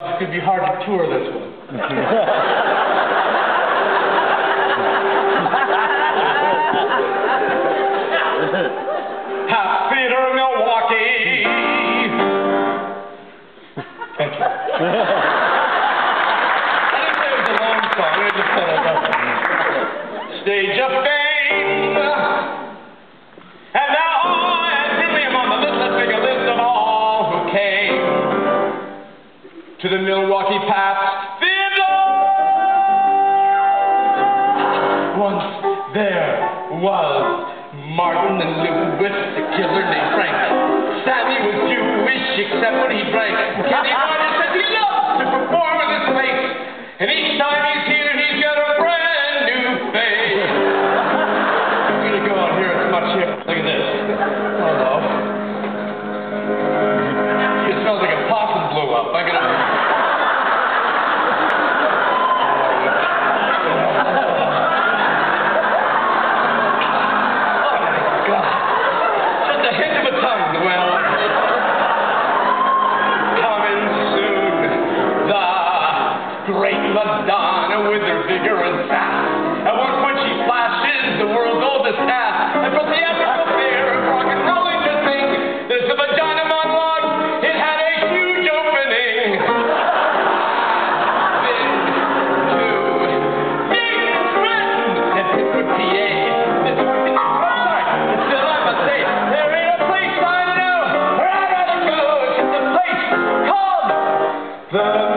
It could be hard to tour this one. Pabst Theater Milwaukee. Thank you. I didn't say it was a long song. I just said I love it. Stage of fame. To the Milwaukee Pabst Theater. Once there was Martin and Lewis, a killer named Frank. Sammy was Jewish except when he drank. Kenny Rogers says he loves to perform in this place. And each time he's great Madonna with her vigor and sass. At one point she flashes the world's oldest hat. And for theatrical fair and rock and rolling to sing, there's the vagina monologue. It had a huge opening. Been to Big Britain and Pittsburgh, PA. This